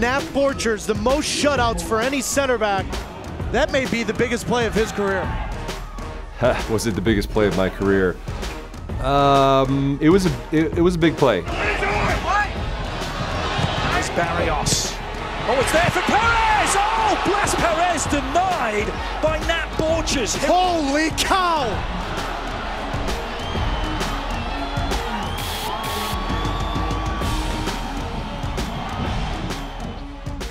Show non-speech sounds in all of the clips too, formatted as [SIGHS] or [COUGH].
Nat Borchers the most shutouts for any center back. That may be the biggest play of his career. [SIGHS] was it the biggest play of my career? Um, it was a it, it was a big play. There's Barrios. Oh, it's there for Perez! Oh, Blas Perez denied by Nat Borchers. Holy cow!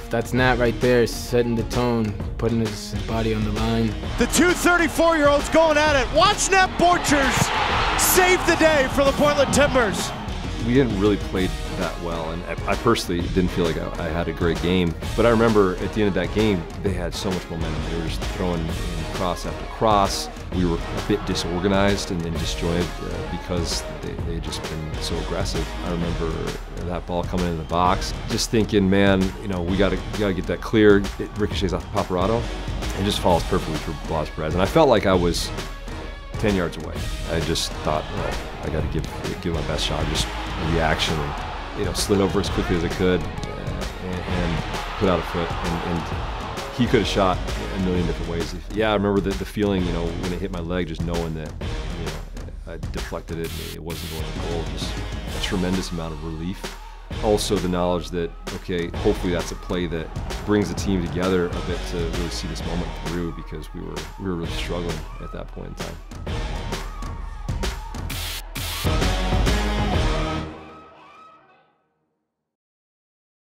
That's Nat right there, setting the tone, putting his body on the line. The two 34-year-olds going at it. Watch Nat Borchers save the day for the Portland Timbers. We didn't really play that well, and I personally didn't feel like I, I had a great game. But I remember at the end of that game, they had so much momentum. They were just throwing in cross after cross. We were a bit disorganized and, and disjointed uh, because they, they had just been so aggressive. I remember that ball coming in the box, just thinking, man, you know, we got to got to get that clear. It ricochets off Paparatto and just falls perfectly for Blas Perez. And I felt like I was 10 yards away. I just thought, well, I got to give give my best shot, just a reaction, and you know, slid over as quickly as I could, uh, and, and, put out a foot, and, and he could have shot a million different ways. Yeah, I remember the, the feeling, you know, when it hit my leg, just knowing that, you know, I deflected it, it wasn't going to goal. Just a tremendous amount of relief. Also, the knowledge that okay, hopefully that's a play that brings the team together a bit to really see this moment through because we were we were really struggling at that point in time.